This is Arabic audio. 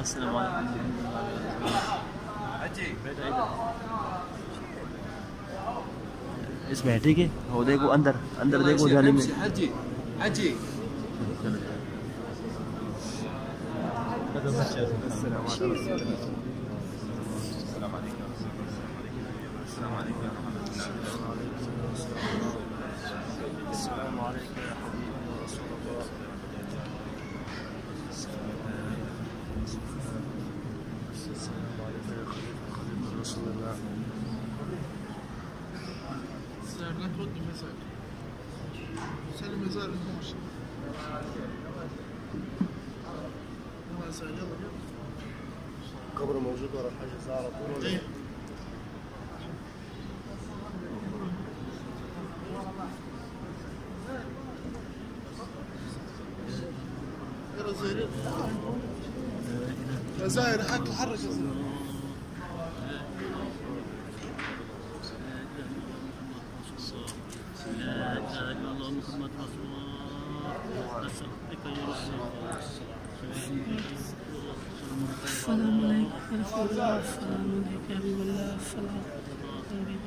السلام عليكم इस बैठे के हो देखो अंदर अंदर देखो जाली में حجي حجي السلام عليكم السلام عليكم السلام عليكم ورحمة الله السلام رسول الله لا ترد المساء سلم يسار الماشي ما سعر يلا قبر موجود ورا الحجز على طول. إيه. يلا زين. يا زاهر لا اله الا الله محمد رسول الله نسألك يا رسول الله السلام عليك يا رسول الله السلام عليك يا حبيب الله السلام عليك